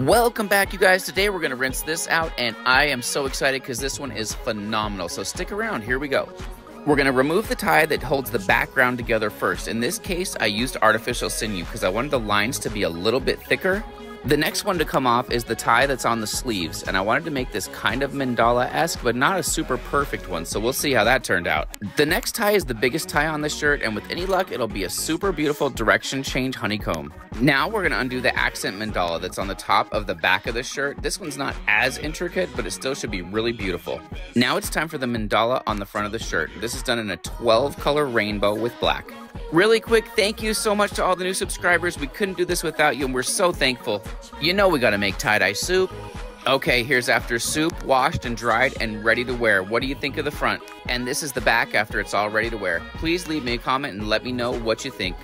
Welcome back, you guys. Today we're going to rinse this out, and I am so excited because this one is phenomenal. So stick around. Here we go. We're going to remove the tie that holds the background together first. In this case, I used artificial sinew because I wanted the lines to be a little bit thicker the next one to come off is the tie that's on the sleeves, and I wanted to make this kind of mandala-esque, but not a super perfect one, so we'll see how that turned out. The next tie is the biggest tie on the shirt, and with any luck, it'll be a super beautiful direction change honeycomb. Now we're gonna undo the accent mandala that's on the top of the back of the shirt. This one's not as intricate, but it still should be really beautiful. Now it's time for the mandala on the front of the shirt. This is done in a 12 color rainbow with black. Really quick, thank you so much to all the new subscribers. We couldn't do this without you, and we're so thankful. You know we gotta make tie-dye soup. Okay, here's after soup, washed and dried and ready to wear. What do you think of the front? And this is the back after it's all ready to wear. Please leave me a comment and let me know what you think.